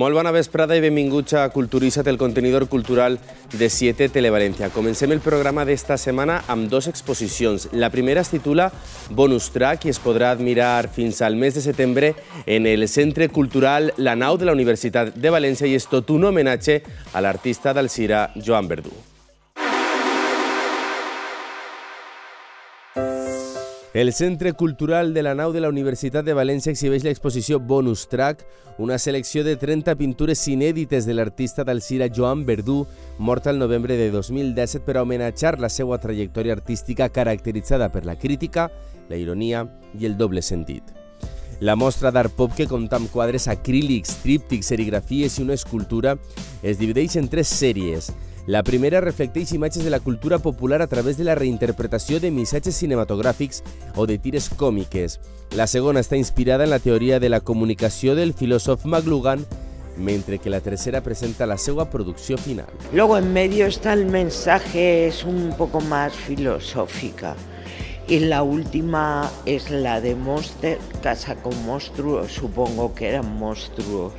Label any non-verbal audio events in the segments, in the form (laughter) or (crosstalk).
Molt bona vesprada i benvinguts a Culturísat, el contenidor cultural de 7 Televalència. Comencem el programa d'esta setmana amb dues exposicions. La primera es titula Bonus Track i es podrà admirar fins al mes de setembre en el Centre Cultural La Nau de la Universitat de València i és tot un homenatge a l'artista d'Alcira, Joan Verdú. El Centre Cultural de la Nau de la Universitat de València exhibeix l'exposició Bonus Track, una selecció de 30 pintures inèdites de l'artista d'Alcira Joan Verdú, mort el novembre de 2017 per homenatjar la seva trajectòria artística caracteritzada per la crítica, la ironia i el doble sentit. La mostra d'art pop que compta amb quadres acrílics, tríptics, serigrafies i una escultura es divideix en tres sèries – la primera reflecteix imatges de la cultura popular a través de la reinterpretació de missatges cinematogràfics o de tires còmiques. La segona està inspirada en la teoria de la comunicació del filòsof McLuhan, mentre que la tercera presenta la seva producció final. Luego en medio está el mensaje, es un poco más filosófica. Y la última es la de Monster, Casa con monstruos, supongo que eran monstruos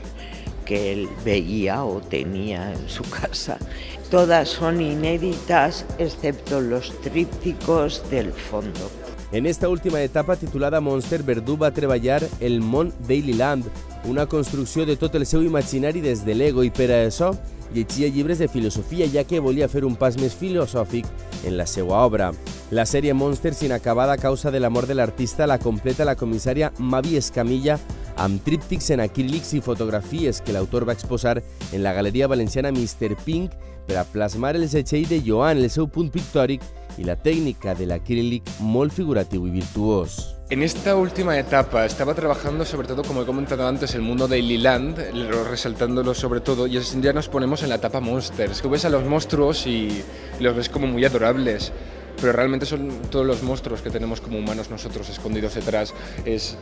que él veía o tenía en su casa. Todas son inéditas excepto los trípticos del fondo. En esta última etapa titulada Monster, Verdú va treballar el món Dailyland, una construcció de tot el seu imaginari des de l'ego i per a això llegia llibres de filosofia ja que volia fer un pas més filosòfic en la seva obra. La sèrie Monsters inacabada a causa de la mort de l'artista la completa la comissària Mavi Escamilla amb tríptics en acrílics i fotografies que l'autor va exposar en la Galeria Valenciana Mr. Pink per a plasmar el setxell de Joan, el seu punt y la técnica del acrílic molt figurativo y virtuoso. En esta última etapa estaba trabajando sobre todo, como he comentado antes, el mundo de Land, resaltándolo sobre todo, y ya nos ponemos en la etapa Monsters. Tú ves a los monstruos y los ves como muy adorables, pero realmente son todos los monstruos que tenemos como humanos nosotros escondidos detrás. Es,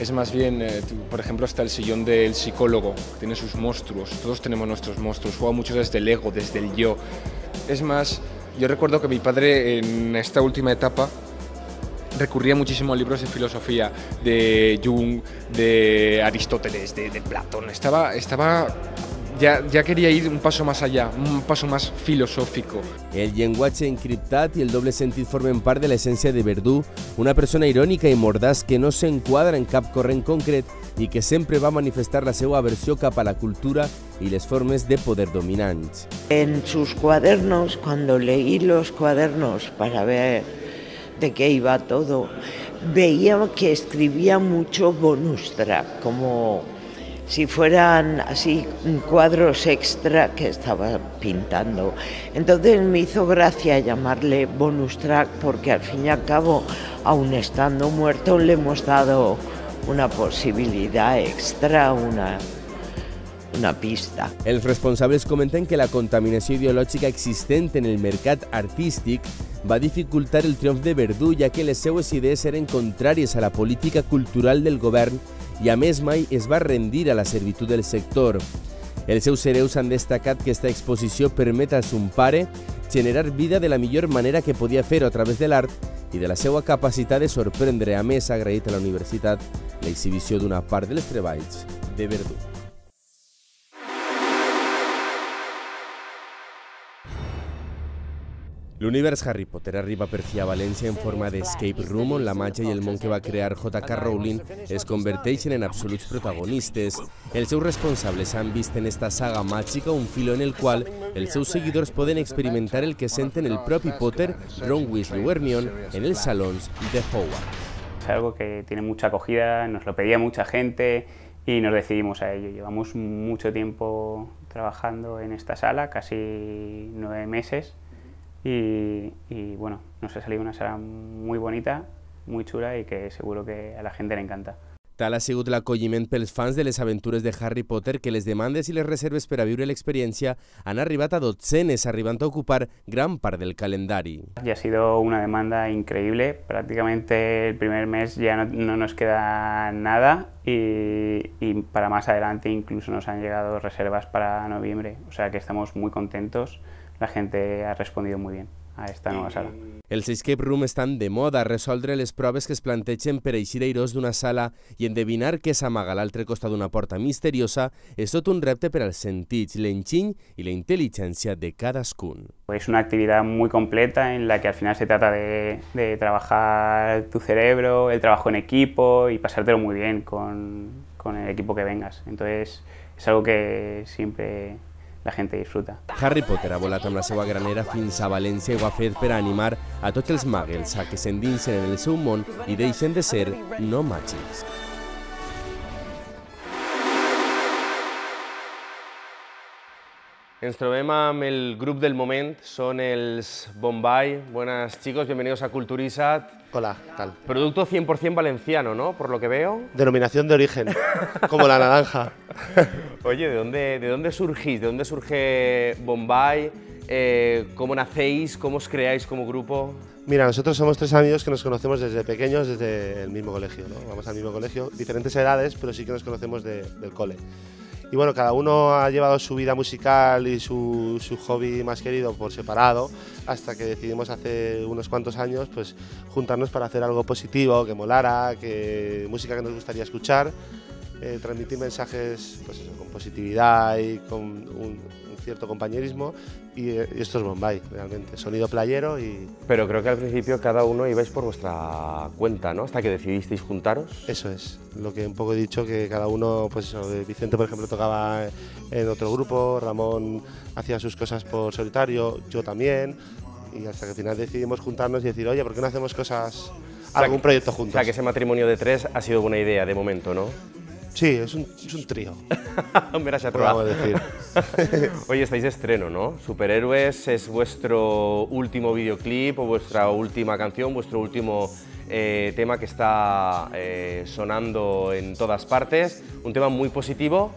es más bien, eh, por ejemplo, hasta el sillón del psicólogo, tiene sus monstruos, todos tenemos nuestros monstruos, juega mucho desde el ego, desde el yo. Es más, yo recuerdo que mi padre en esta última etapa recurría muchísimo a libros de filosofía, de Jung, de Aristóteles, de, de Platón. Estaba, estaba ja, ja queria ir un passo més allà, un passo més filosòfico. El llenguatge encriptat i el doble sentit formen part de l'essència de Verdú, una persona irònica i mordaç que no s'enquadra en cap corrent concret i que sempre va manifestar la seva aversió cap a la cultura y les formes de poder dominants. En sus cuadernos, cuando leí los cuadernos para ver de qué iba todo, veía que escribía mucho bonus track, como si fueran así cuadros extra que estaba pintando. Entonces me hizo gracia llamarle bonus track porque al fin y al cabo, aun estando muerto, le hemos dado una posibilidad extra, una, una pista. Els responsables comenten que la contaminació ideològica existent en el mercat artístic va dificultar el triomf de Verdú, ja que les seues idees eren contràries a la política cultural del govern i a més mai es va rendir a la servitud del sector. Els seus hereus han destacat que esta exposició permet a son pare generar vida de la millor manera que podia fer-ho a través de l'art i de la seva capacitat de sorprendre. A més, agraït a la universitat l'exhibició d'una part dels treballs de Verdú. L'univers Harry Potter arriba per fi a en forma d'escape room la màgia i el món que va crear J.K. Rowling es converteixen en absoluts protagonistes. Els seus responsables han vist en esta saga màgica un filo en el qual els seus seguidors poden experimentar el que senten el propi Potter, Ron Weasley o Hermione en els salons de Hogwarts. Es algo que tiene mucha acogida, nos lo pedía mucha gente y nos decidimos a ello. Llevamos mucho tiempo trabajando en esta sala, casi nueve meses, y, y bueno, nos ha salido una sala muy bonita, muy chula y que seguro que a la gente le encanta. Tal ha sigut l'acolliment pels fans de les aventures de Harry Potter que les demandes i les reserves per a viure l'experiència han arribat a dotzenes, arribant a ocupar gran part del calendari. Ya ha sido una demanda increíble, prácticamente el primer mes ya no, no nos queda nada y, y para más adelante incluso nos han llegado reservas para noviembre, o sea que estamos muy contentos la gente ha respondido muy bien. a esta nueva sala. Els escape room estan de moda, resoldre les proves que es plantegen per eixir airós d'una sala i endevinar què s'amaga a l'altre costat d'una porta misteriosa és tot un repte per als sentits, l'enginy i la intel·ligència de cadascun. Es una actividad muy completa en la que al final se trata de, de trabajar tu cerebro, el trabajo en equipo y pasártelo muy bien con, con el equipo que vengas. Entonces es algo que siempre la gente disfruta. Harry Potter ha volat amb la seva granera fins a València i ho per animar a tots els a que s'endinsen en el seu món i deixen de ser no màgics. Ens trobem amb el grup del moment, són els Bombay. Buenas chicos, bienvenidos a Culturizat. Hola, tal? Producto 100% valenciano, ¿no? Por lo que veo. Denominación de origen, (laughs) como la naranja. Oye, ¿de dónde, ¿de dónde surgís? ¿De dónde surge Bombay? Eh, ¿Cómo nacéis? ¿Cómo os creáis como grupo? Mira, nosotros somos tres amigos que nos conocemos desde pequeños, desde el mismo colegio, ¿no? Vamos al mismo colegio, diferentes edades, pero sí que nos conocemos de, del cole. Y bueno, cada uno ha llevado su vida musical y su, su, hobby más querido por separado, hasta que decidimos hace unos cuantos años pues, juntarnos para hacer algo positivo, que molara, que música que nos gustaría escuchar, eh, transmitir mensajes pues con positividad y con un cierto compañerismo y, y, esto es Bombay, realmente, sonido playero y... Pero creo que al principio cada uno ibais por vuestra cuenta, ¿no? Hasta que decidisteis juntaros. Eso es, lo que un poco he dicho, que cada uno, pues eso, Vicente por ejemplo tocaba en otro grupo, Ramón hacía sus cosas por solitario, yo también, y hasta que al final decidimos juntarnos y decir, oye, ¿por qué no hacemos cosas, algún que, proyecto juntos? O sea, que ese matrimonio de tres ha sido buena idea de momento, ¿no? Sí, es un, es un trío. Verás a Podríamos decir. (laughs) Oye, estáis de estreno, ¿no? Superhéroes es vuestro último videoclip o vuestra última canción, vuestro último eh, tema que está eh, sonando en todas partes. Un tema muy positivo,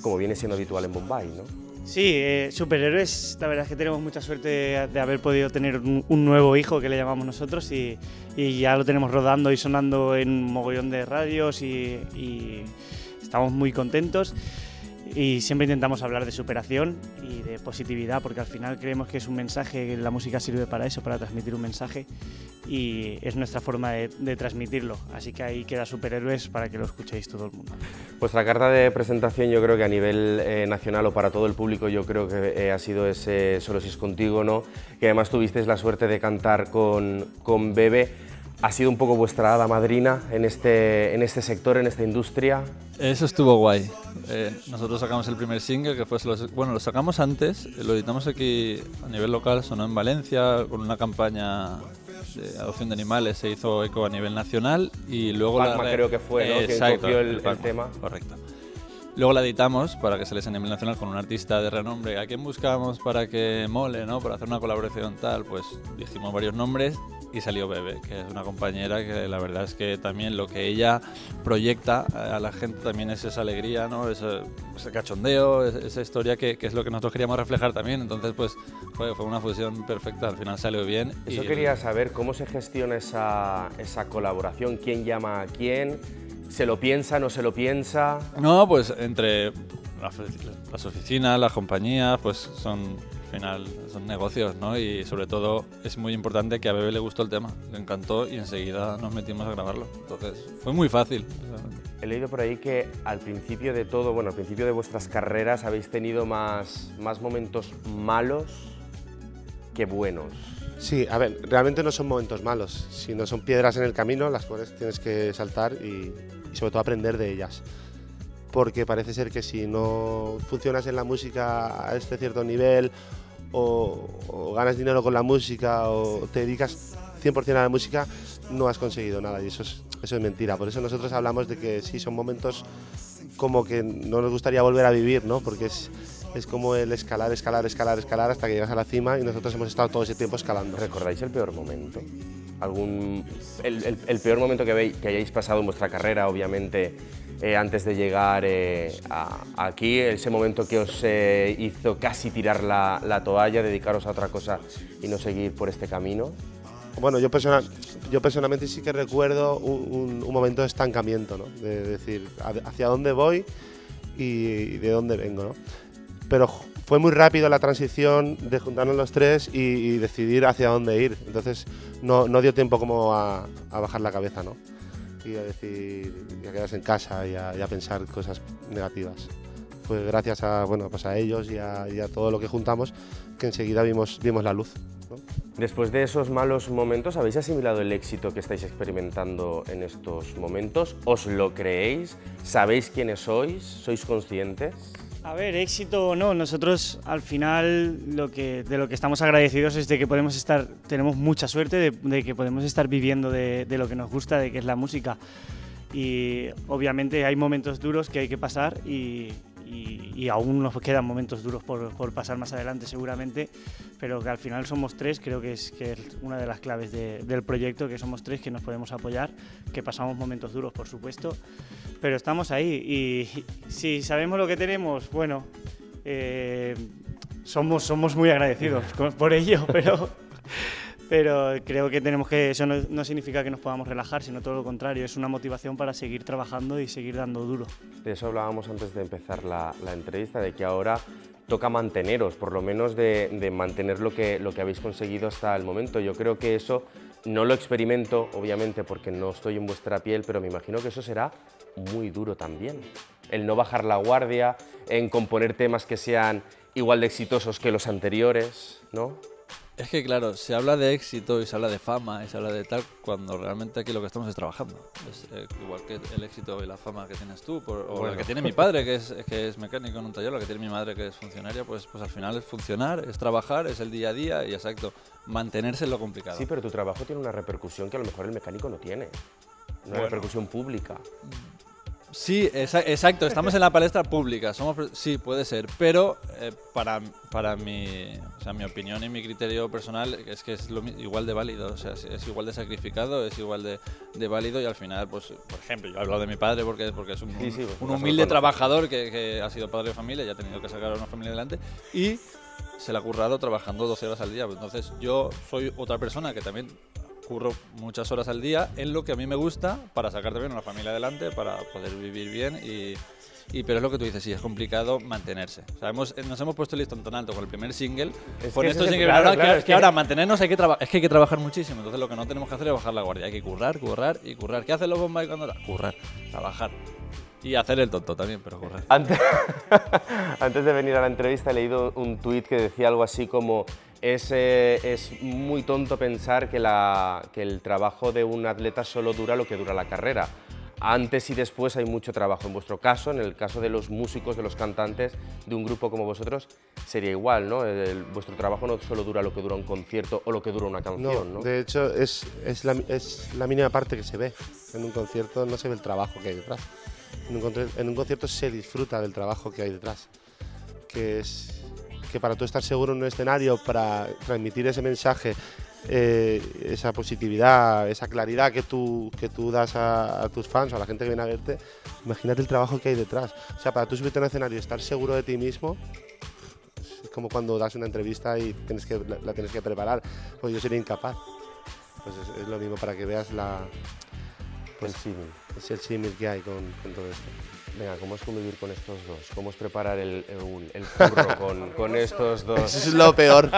como viene siendo habitual en Bombay, ¿no? Sí, eh, superhéroes, la verdad es que tenemos mucha suerte de haber podido tener un, nuevo hijo que le llamamos nosotros y, ya lo tenemos rodando y sonando en un mogollón de radios y estamos muy contentos y siempre intentamos hablar de superación y de positividad porque al final creemos que es un mensaje, la música sirve para eso, para transmitir un mensaje y es nuestra forma de, de transmitirlo. Así que ahí queda Superhéroes para que lo escuchéis todo el mundo. Vuestra carta de presentación yo creo que a nivel eh, nacional o para todo el público yo creo que eh, ha sido ese Solo si es contigo, ¿no? Que además tuvisteis la suerte de cantar con, con Bebe. ¿Ha sido un poco vuestra hada madrina en este, en este sector, en esta industria? Eso estuvo guay. Eh, nosotros sacamos el primer single, que fue... Bueno, lo sacamos antes, lo editamos aquí a nivel local, sonó en Valencia, con una campaña de adopción de animales, se hizo eco a nivel nacional y luego... Palma la creo que fue. Eh, exacto, cogió el, tema. Correcto. Luego la editamos para que saliese a nivel nacional con un artista de renombre. ¿A quién buscamos para que mole, no? Para hacer una colaboración tal, pues dijimos varios nombres y salió Bebe, que es una compañera que la verdad es que también lo que ella proyecta a la gente también es esa alegría, ¿no? ese, ese cachondeo, esa historia que, que, es lo que nosotros queríamos reflejar también. Entonces, pues fue, fue una fusión perfecta, al final salió bien. Eso y, quería saber, ¿cómo se gestiona esa, esa colaboración? ¿Quién llama a quién? ¿Se lo piensa, no se lo piensa? No, pues entre las oficinas, las compañías, pues son al final son negocios, ¿no? Y sobre todo es muy importante que a Bebe le gustó el tema, le encantó y enseguida nos metimos a grabarlo. Entonces fue muy fácil. He leído por ahí que al principio de todo, bueno, al principio de vuestras carreras habéis tenido más, más momentos malos que buenos. Sí, a ver, realmente no son momentos malos, sino son piedras en el camino, las cuales tienes que saltar y, y sobre todo aprender de ellas porque parece ser que si no funcionas en la música a este cierto nivel o, ganas dinero con la música o te dedicas 100% a la música, no has conseguido nada y eso es, eso es mentira. Por eso nosotros hablamos de que sí, son momentos como que no nos gustaría volver a vivir, ¿no? porque es, es como el escalar, escalar, escalar, escalar hasta que llegas a la cima y nosotros hemos estado todo ese tiempo escalando. ¿Recordáis el peor momento? algún el, el, el peor momento que, veis, que, hayáis pasado en vuestra carrera, obviamente, eh, antes de llegar eh, a, aquí, ese momento que os eh, hizo casi tirar la, la, toalla, dedicaros a otra cosa y no seguir por este camino? Bueno, yo, personal, yo personalmente sí que recuerdo un, un, un momento de estancamiento, ¿no? de decir hacia dónde voy y de dónde vengo. ¿no? Pero fue muy rápido la transición de juntarnos los tres y, y decidir hacia dónde ir. Entonces no, no dio tiempo como a, a bajar la cabeza, ¿no? Y a decir, y a quedarse en casa y a, y a pensar cosas negativas. Fue gracias a, bueno, pues a ellos y a, y a todo lo que juntamos que enseguida vimos, vimos la luz. ¿no? Después de esos malos momentos, ¿habéis asimilado el éxito que estáis experimentando en estos momentos? ¿Os lo creéis? ¿Sabéis quiénes sois? ¿Sois conscientes? A ver, éxito o no, nosotros al final lo que, de lo que estamos agradecidos es de que podemos estar, tenemos mucha suerte de, que podemos estar viviendo de, de lo que nos gusta, de que es la música. Y obviamente hay momentos duros que hay que pasar y, y- aún nos quedan momentos duros por, por pasar más adelante seguramente, pero que al final somos tres, creo que es, que es una de las claves de- del proyecto, que somos tres que nos podemos apoyar, que pasamos momentos duros por supuesto, pero estamos ahí y si sabemos lo que tenemos, bueno, eh, somos, somos muy agradecidos por ello, (laughs) pero, pero creo que tenemos que, eso no, no significa que nos podamos relajar, sino todo lo contrario, es una motivación para seguir trabajando y seguir dando duro. De eso hablábamos antes de empezar la, la entrevista, de que ahora toca manteneros, por lo menos de, de mantener lo que, lo que habéis conseguido hasta el momento. Yo creo que eso no lo experimento, obviamente, porque no estoy en vuestra piel, pero me imagino que eso será muy duro también. El no bajar la guardia, en componer temas que sean igual de exitosos que los anteriores, ¿no? Es que claro, se habla de éxito y se habla de fama y se habla de tal cuando realmente aquí lo que estamos es trabajando. Es, eh, igual que el éxito y la fama que tienes tú, por- o Bueno. la que tiene mi padre, que es, que es mecánico en un taller, la que tiene mi madre, que es funcionaria, pues, pues al final es funcionar, es trabajar, es el día a día y exacto, mantenerse es lo complicado. Sí, pero tu trabajo tiene una repercusión que a lo mejor el mecánico no tiene. Una Bueno. repercusión pública. Sí, exa- exacto, estamos en la palestra pública, somos, sí, puede ser, pero eh, para, para mi, o sea, mi opinión y mi criterio personal es que es lo igual de válido, o sea, es, igual de sacrificado, es igual de, de válido y al final, pues, por ejemplo, yo he hablado de mi padre porque, porque es un, Sí, sí, pues, un humilde trabajador que, que ha sido padre de familia y ha tenido que sacar a una familia adelante y se le ha currado trabajando 12 horas al día, entonces yo soy otra persona que también curro muchas horas al día en lo que a mí me gusta para sacar también una familia adelante, para poder vivir bien y, y- pero es lo que tú dices, sí, es complicado mantenerse. O sea, hemos- nos hemos puesto el listón tan alto con el primer single, Es con que estos singles, claro, ahora, claro, que, es que que- ahora mantenernos hay que trabajar, es que hay que trabajar muchísimo, entonces lo que no tenemos que hacer es bajar la guardia, hay que currar, currar y currar. ¿Qué hacen los Bombay cuando currar, trabajar y hacer el tonto también, pero currar. Antes, (laughs) antes de venir a la entrevista he leído un tuit que decía algo así como es, eh, es muy tonto pensar que, la- que el trabajo de un atleta solo dura lo que dura la carrera. Antes y después hay mucho trabajo. En vuestro caso, en el caso de los músicos, de los cantantes de un grupo como vosotros, sería igual, ¿no? El- vuestro trabajo no solo dura lo que dura un concierto o lo que dura una canción, ¿no? de hecho es, es, la, es la mínima parte que se ve. En un concierto no se ve el trabajo que hay detrás. En un, en un concierto se disfruta del trabajo que hay detrás. Que es que para tú estar seguro en un escenario, para transmitir ese mensaje, eh, esa positividad, esa claridad que tú, que tú das a, a tus fans o a la gente que viene a verte, imagínate el trabajo que hay detrás. O sea, para tú subirte a un escenario y estar seguro de ti mismo, es como cuando das una entrevista y tienes que, la, la tienes que preparar. Pues yo sería incapaz. Pues es, es lo mismo para que veas la, Pues es el símil que hay con, con todo esto. Venga, ¿cómo es convivir con estos dos? ¿Cómo es preparar el, el, el curro con, (laughs) con estos dos? Eso es lo peor.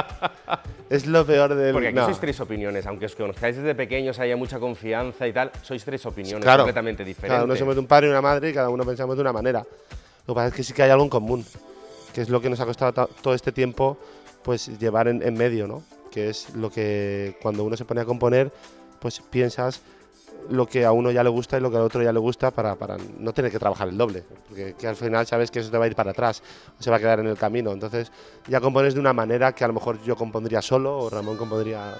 es lo peor del. Porque aquí no. sois tres opiniones, aunque os conozcáis desde pequeños, haya mucha confianza y tal, sois tres opiniones Claro. completamente diferentes. Cada uno somos de un padre y una madre y cada uno pensamos de una manera. Lo que pasa es que sí que hay algo en común, que es lo que nos ha costado ta- todo este tiempo pues llevar en, en medio, ¿no? Que es lo que cuando uno se pone a componer, pues piensas lo que a uno ya le gusta y lo que al otro ya le gusta para, para no tener que trabajar el doble, porque que al final sabes que eso te va a ir para atrás, se va a quedar en el camino. Entonces ya compones de una manera que a lo mejor yo compondría solo o Ramón compondría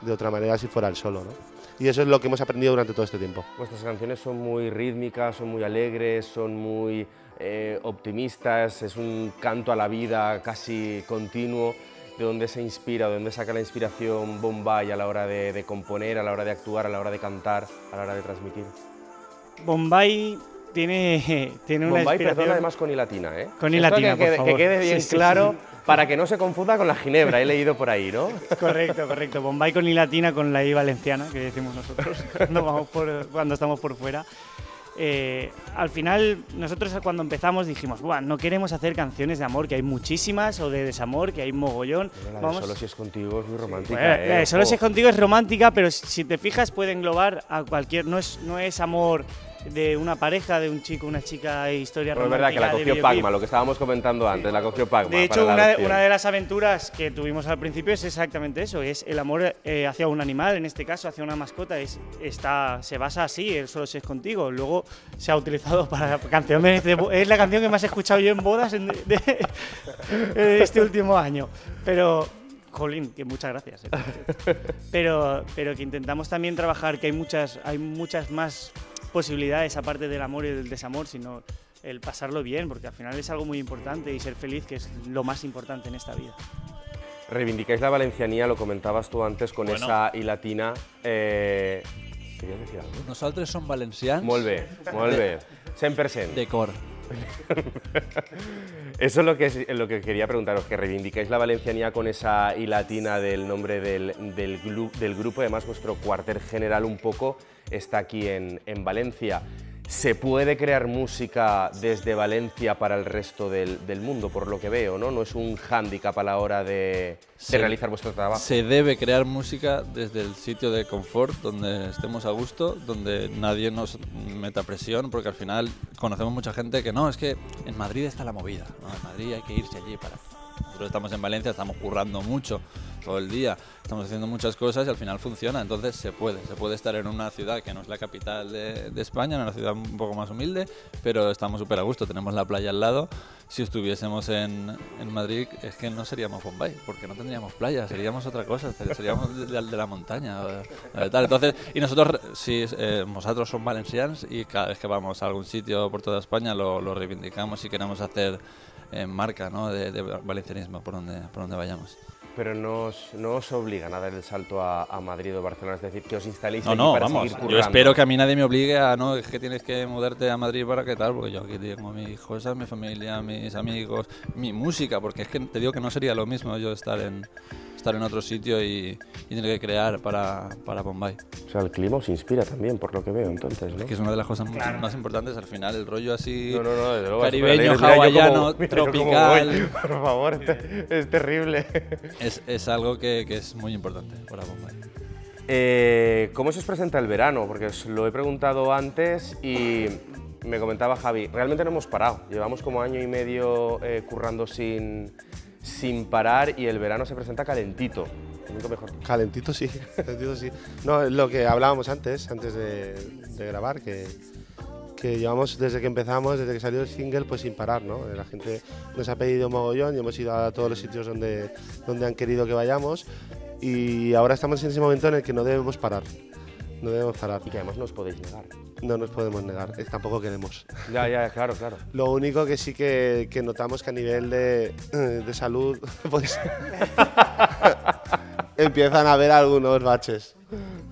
de otra manera si fuera el solo, ¿no? Y eso es lo que hemos aprendido durante todo este tiempo. Vuestras canciones son muy rítmicas, son muy alegres, son muy eh, optimistas, es un canto a la vida casi continuo. ¿De dónde se inspira, de dónde saca la inspiración Bombay a la hora de, de componer, a la hora de actuar, a la hora de cantar, a la hora de transmitir? Bombay tiene, tiene una Bombay, inspiración... perdona, además con I latina, ¿eh? Con I Esto latina, que, por quede- favor. Que quede bien Sí, sí, claro sí. (laughs) para que no se confunda con la ginebra, he leído por ahí, ¿no? (laughs) Correcto, correcto. Bombay con I latina con la I valenciana, que decimos nosotros (laughs) cuando, vamos por- cuando estamos por fuera. Eh, al final nosotros cuando empezamos dijimos, Buah, no queremos hacer canciones de amor, que hay muchísimas, o de desamor, que hay mogollón. La de Vamos- Solo si es contigo es muy romántica. Bueno, ¿eh? la de Solo si es contigo es romántica, pero si te fijas puede englobar a cualquier, no es, no es amor de una pareja, de un chico, una chica, historia Bueno, es romántica. verdad que la cogió. Pagma, lo que estábamos comentando antes, la cogió Pagma. De hecho, una, de- una de las aventuras que tuvimos al principio es exactamente eso, es el amor eh, hacia un animal, en este caso hacia una mascota, es, está, se basa así, el solo si es contigo. Luego se ha utilizado (laughs) para canciones, de es la canción que más he escuchado yo en bodas en- de, de (laughs) este último año. Pero, jolín, que muchas gracias. eh. Pero, pero que intentamos también trabajar, que hay muchas, hay muchas más posibilidades aparte del amor y del desamor, sino el pasarlo bien, porque al final es algo muy importante y ser feliz, que es lo más importante en esta vida. Reivindicáis la valencianía, lo comentabas tú antes con Bueno. esa i latina. Eh... ¿Querías decir algo? Nosaltres som valencians Molt bé, molt bé. 100%. de cor. (laughs) Eso es lo que, lo que quería preguntaros, que reivindicáis la valencianía con esa i latina del nombre del, del grupo, además vuestro cuartel general un poco está aquí en, en Valencia. ¿Se puede crear música desde Valencia para el resto del, del mundo, por lo que veo, no? No es un hándicap a la hora de, realizar vuestro trabajo. Se debe crear música desde el sitio de confort, donde estemos a gusto, donde nadie nos meta presión, porque al final conocemos mucha gente que no, es que en Madrid está la movida, ¿no? en Madrid hay que irse allí para... Nosotros estamos en Valencia, estamos currando mucho todo el día, estamos haciendo muchas cosas y al final funciona, entonces se puede, se puede estar en una ciudad que no es la capital de, de España, en una ciudad un poco más humilde, pero estamos súper a gusto, tenemos la playa al lado, si estuviésemos en, en Madrid es que no seríamos Bombay, porque no tendríamos playa, seríamos otra cosa, seríamos de, de la montaña. tal. Entonces, y nosotros, sí, eh, nosotros somos valencianos y cada vez que vamos a algún sitio por toda España lo, lo reivindicamos y queremos hacer eh, marca ¿no? de, de valencianismo por donde, por donde vayamos. Pero no os, no os obligan a dar el salto a, a Madrid o Barcelona, es decir, que os instaléis No, allí no, para vamos. seguir Yo espero que a mí nadie me obligue a, no, es que tienes que mudarte a Madrid para qué tal, porque yo aquí tengo mis cosas, mi familia, mis amigos, mi música, porque es que te digo que no sería lo mismo yo estar en, estar en otro sitio y, y tener que crear para, para Bombay. O sea, el clima os inspira también, por lo que veo, entonces, ¿no? Es que es una de las cosas más- más importantes al final, el rollo así No, no, luego, caribeño, hawaiano, tropical. voy, (laughs) por favor, es terrible. es, es algo que, que es muy importante para Bombay. Eh, ¿Cómo se os presenta el verano? Porque os lo he preguntado antes y me comentaba Javi, realmente no hemos parado. Llevamos como año y medio eh, currando sin, sin parar y el verano se presenta calentito. Nunca mejor. Calentito sí, (laughs) calentito sí. No, lo que hablábamos antes, antes de, de grabar, que, que llevamos desde que empezamos, desde que salió el single, pues sin parar, ¿no? La gente nos ha pedido mogollón y hemos ido a todos los sitios donde, donde han querido que vayamos y ahora estamos en ese momento en el que no debemos parar. No debemos parar. Y que además no os podéis negar. No nos podemos negar, es- tampoco queremos. Ya, ya, claro, claro. (laughs) Lo único que sí que, que notamos que a nivel de, de salud, (laughs) pues (laughs) empiezan a haber algunos baches.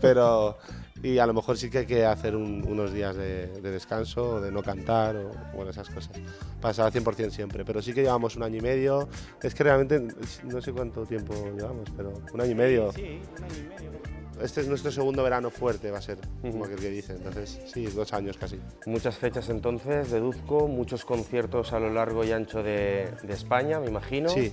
Pero, y a lo mejor sí que hay que hacer un- unos días de, de descanso, o de no cantar, o bueno, esas cosas. Pasa al 100% siempre. Pero sí que llevamos un año y medio. Es que realmente no sé cuánto tiempo llevamos, pero un año y medio. Sí, un año y medio. Este es nuestro segundo verano fuerte, va a ser, como aquel que dice. Entonces, sí, dos años casi. Muchas fechas entonces, deduzco, muchos conciertos a lo largo y ancho de, de España, me imagino. Sí.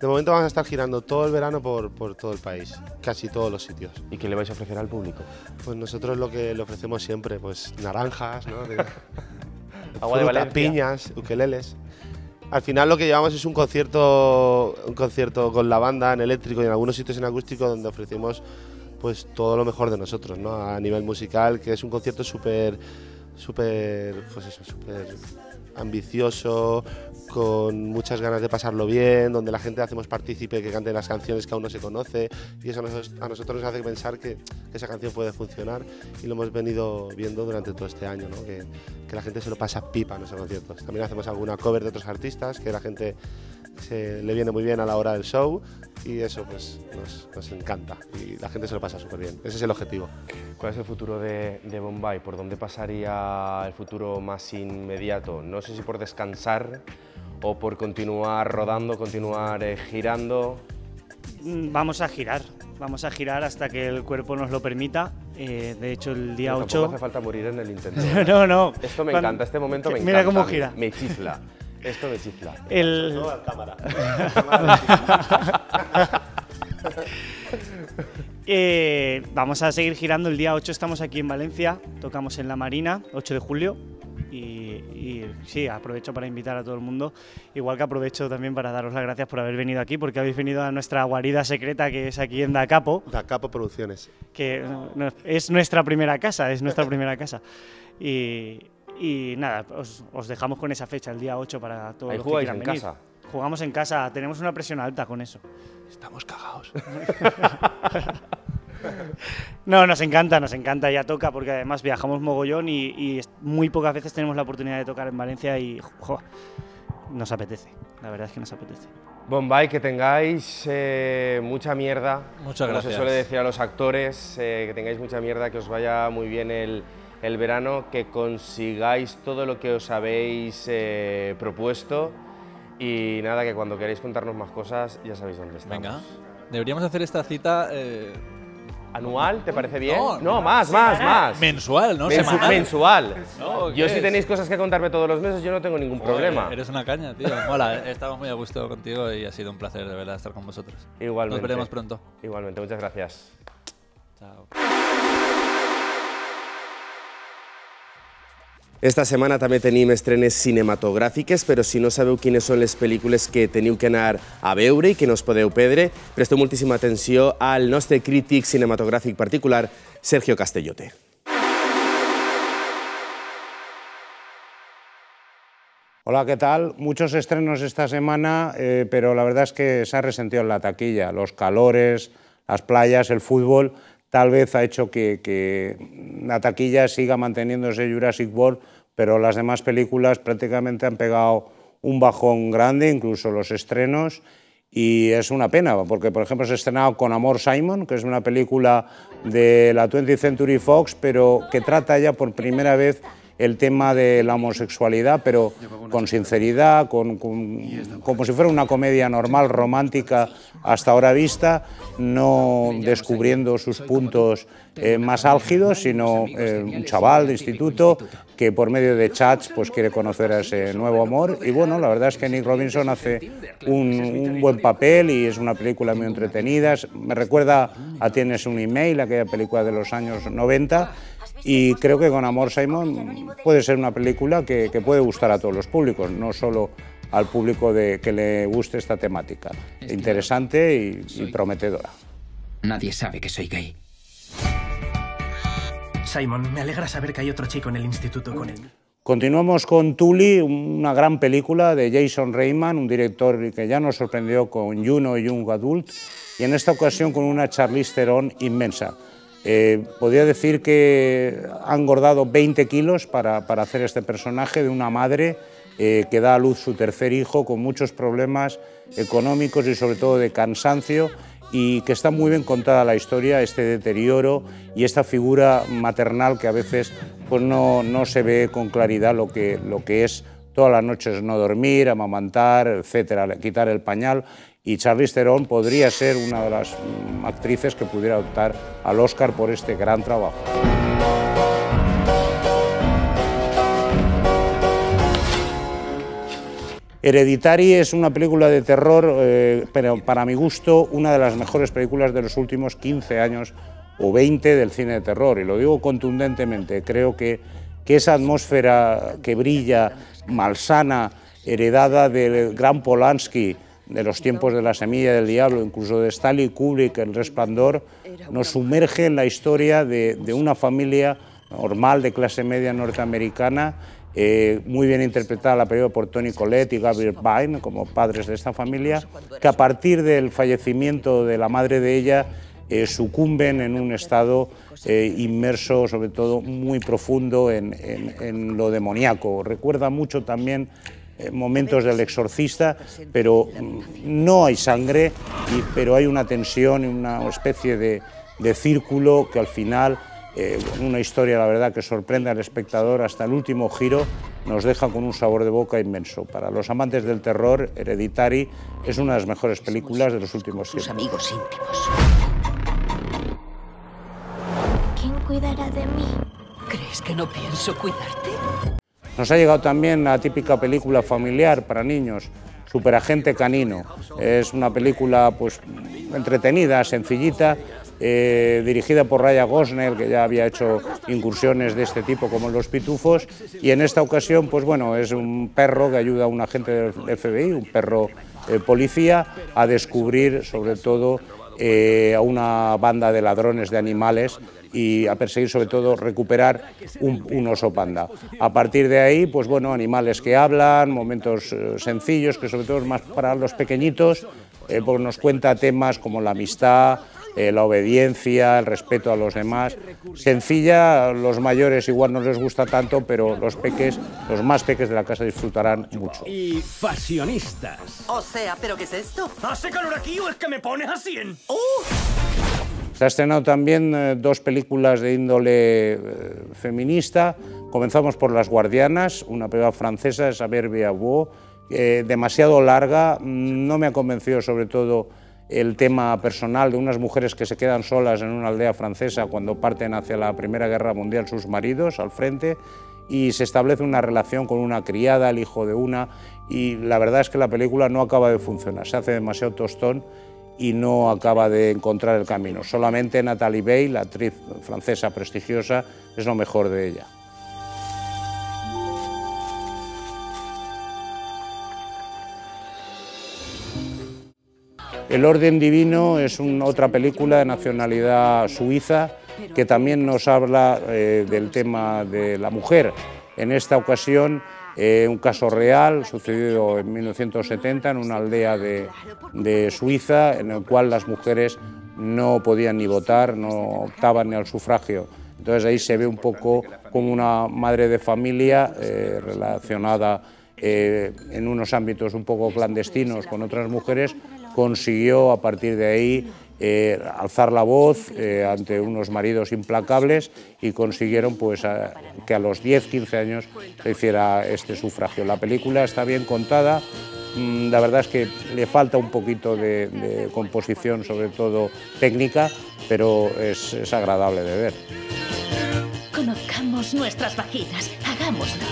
De momento vamos a estar girando todo el verano por, por todo el país, casi todos los sitios. ¿Y qué le vais a ofrecer al público? Pues nosotros lo que le ofrecemos siempre, pues naranjas, ¿no? De- (laughs) Agua de fruta, Valencia. piñas, ukeleles. Al final lo que llevamos es un concierto, un concierto con la banda en eléctrico y en algunos sitios en acústico donde ofrecemos pues todo lo mejor de nosotros, ¿no? A nivel musical, que es un concierto súper, súper, pues eso, súper ambicioso, con muchas ganas de pasarlo bien, donde la gente hacemos partícipe que cante las canciones que aún no se conoce y eso a nosotros, nos hace pensar que, esa canción puede funcionar y lo hemos venido viendo durante todo este año, ¿no? que, que la gente se lo pasa pipa en esos conciertos. También hacemos alguna cover de otros artistas que la gente se, le viene muy bien a la hora del show y eso pues nos, nos encanta y la gente se lo pasa súper bien. Ese es el objetivo. ¿Cuál es el futuro de, de Bombay? ¿Por dónde pasaría el futuro más inmediato? No sé si por descansar o por continuar rodando, continuar eh, girando. Mm, Vamos a girar, vamos a girar hasta que el cuerpo nos lo permita Eh, de hecho, el día No, 8... Tampoco hace falta morir en el intento. (laughs) no, no. Esto me Cuando- encanta, este momento me Mira encanta. cómo a mí. gira. Me chifla. Esto me chifla. El... (laughs) Eh, vamos a seguir girando. El día 8 estamos aquí en Valencia, tocamos en la Marina, 8 de julio. Y, y sí, aprovecho para invitar a todo el mundo. Igual que aprovecho también para daros las gracias por haber venido aquí, porque habéis venido a nuestra guarida secreta que es aquí en Dacapo, Da Capo Producciones. que no- es nuestra primera casa, es nuestra primera casa. Y, y nada, os, os dejamos con esa fecha, el día 8 para todos Ahí los que jugáis quieran en venir. casa. Jugamos en casa, tenemos una presión alta con eso. Estamos cagados. (laughs) No, nos encanta, nos encanta, ya toca, porque además viajamos mogollón y, y muy pocas veces tenemos la oportunidad de tocar en Valencia y jo, nos apetece, la verdad es que nos apetece. Bombay, que tengáis eh, mucha mierda. Muchas Como gracias. se suele decir a los actores, eh, que tengáis mucha mierda, que os vaya muy bien el, el verano, que consigáis todo lo que os habéis eh, propuesto. Y nada, que cuando queráis contarnos más cosas, ya sabéis dónde estamos. Venga. Deberíamos hacer esta cita eh, ¿Anual? ¿Te parece bien? No, No, más, más, más. mensual, ¿no? Mensu- Semanal. mensual. No, yo ¿qué si tenéis cosas que contarme todos los meses, yo no tengo ningún Joder, problema. Eres una caña, tío. Mola, eh. estamos muy a gusto contigo y ha sido un placer de verdad estar con vosotros. Igualmente. Nos veremos pronto. Igualmente, muchas gracias. Chao. Esta setmana també tenim estrenes cinematogràfiques, però si no sabeu quines són les pel·lícules que teniu que anar a veure i que no us podeu perdre, presteu moltíssima atenció al nostre crític cinematogràfic particular, Sergio Castellote. Hola, ¿qué tal? Muchos estrenos esta semana, eh, pero la verdad es que se ha resentido en la taquilla. Los calores, las playas, el fútbol, tal vez ha hecho que, que la taquilla siga manteniéndose Jurassic World, pero las demás películas prácticamente han pegado un bajón grande, incluso los estrenos. Y es una pena, porque por ejemplo se ha estrenado Con Amor Simon, que es una película de la 20th Century Fox, pero que trata ya por primera vez el tema de la homosexualidad, pero con sinceridad, con, como si fuera una comedia normal, romántica, hasta ahora vista, no descubriendo sus puntos eh, más álgidos, sino eh, un chaval de instituto que por medio de chats pues quiere conocer a ese nuevo amor. Y bueno, la verdad es que Nick Robinson hace un, un buen papel y es una película muy entretenida. Me recuerda a Tienes un email, aquella película de los años 90. Y creo que con Amor Simon puede ser una película que, que puede gustar a todos los públicos, no solo al público de, que le guste esta temática. Interesante y, y prometedora. Nadie sabe que soy gay. Simon, me alegra saber que hay otro chico en el instituto con él. Continuamos con Tully, una gran película de Jason Reitman, un director que ya nos sorprendió con Juno y Young Adult, y en esta ocasión con una Charlize Theron inmensa. Eh, podría decir que ha engordado 20 kilos para, para hacer este personaje de una madre eh, que da a luz su tercer hijo con muchos problemas económicos y sobre todo de cansancio y que está muy bien contada la historia, este deterioro y esta figura maternal que a veces pues no, no se ve con claridad lo que, lo que es todas las noches no dormir, amamantar, etcétera, quitar el pañal. Y Charlize Theron podría ser una de las mm, actrices que pudiera optar al Oscar por este gran trabajo. Hereditary es una película de terror, eh, pero para mi gusto, una de las mejores películas de los últimos 15 años o 20 del cine de terror. Y lo digo contundentemente, creo que, que esa atmósfera que brilla, malsana, heredada del gran Polanski, de los tiempos de la semilla del diablo, incluso de Stanley Kubrick, El Resplandor, nos sumerge en la historia de, una familia normal de clase media norteamericana, eh, muy bien interpretada la película por Tony Collette y Gabriel Byrne como padres de esta familia, que a partir del fallecimiento de la madre de ella eh, sucumben en un estado eh, inmerso, sobre todo muy profundo en, en- lo demoníaco. Recuerda mucho también momentos del exorcista, pero mm, no hay sangre, y- pero hay una tensión y una especie de, de círculo que al final, eh, una historia la verdad que sorprende al espectador hasta el último giro, nos deja con un sabor de boca inmenso. Para los amantes del terror, Hereditary es una de las mejores películas de los últimos Sus tiempos. amigos íntimos. ¿Quién cuidará de mí. ¿Crees que no pienso cuidarte? Nos ha llegado también la típica película familiar para niños, Superagente Canino. Es una película pues entretenida, sencillita, eh, dirigida por Raya Gosnell, que ya había hecho incursiones de este tipo como Los Pitufos, y en esta ocasión, pues bueno, es un perro que ayuda a un agente del FBI, un perro eh, policía, a descubrir sobre todo eh, a una banda de ladrones de animales y a perseguir sobre todo recuperar un, oso panda. A partir de ahí, pues bueno, animales que hablan, momentos sencillos, que sobre todo es más para los pequeñitos, pues nos cuenta temas como la amistad, eh, la obediencia, el respeto a los demás. Sencilla, los mayores igual no les gusta tanto, pero los peques, los más peques de la casa disfrutarán mucho. Y fashionistas. O sea, ¿pero qué es esto? ¿Hace calor aquí o es que me pones así en...? ¡Uh! Se ha estrenado también eh, dos películas de índole eh, feminista. Comenzamos por Las Guardianas, una película francesa, Saber Beau, demasiado larga, no me ha convencido sobre todo el tema personal de unas mujeres que se quedan solas en una aldea francesa cuando parten hacia la Primera Guerra Mundial sus maridos al frente y se establece una relación con una criada, el hijo de una, y la verdad es que la película no acaba de funcionar, se hace demasiado tostón y no acaba de encontrar el camino. Solamente Nathalie Bay, la actriz francesa prestigiosa, es lo mejor de ella. El Orden Divino es otra película de nacionalidad suiza que también nos habla eh, del tema de la mujer. En esta ocasión, eh, un caso real sucedido en 1970 en una aldea de, Suiza en el cual las mujeres no podían ni votar, no optaban ni al sufragio. Entonces ahí se ve un poco como una madre de familia eh, relacionada en unos ámbitos un poco clandestinos con otras mujeres, consiguió a partir de ahí eh, alzar la voz eh, ante unos maridos implacables y consiguieron pues, que a los 10-15 años se hiciera este sufragio. La película está bien contada, mm, la verdad es que le falta un poquito de, composición, sobre todo técnica, pero es, es agradable de ver. Conozcamos nuestras vaginas, hagámoslo.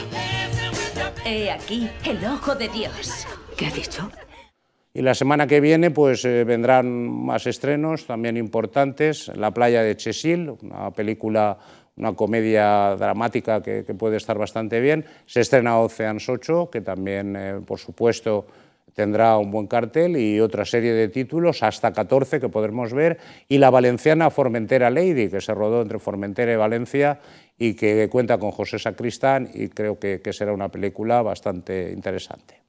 He aquí el ojo de Dios. ¿Qué ha dicho? Y la semana que viene pues, eh, vendrán más estrenos también importantes. La playa de Chesil, una película, una comedia dramática que, puede estar bastante bien. Se estrena Oceans 8, que también, eh, por supuesto, tendrá un buen cartel y otra serie de títulos, hasta 14 que podremos ver, y la valenciana Formentera Lady, que se rodó entre Formentera y Valencia y que cuenta con José Sacristán y creo que será una película bastante interesante.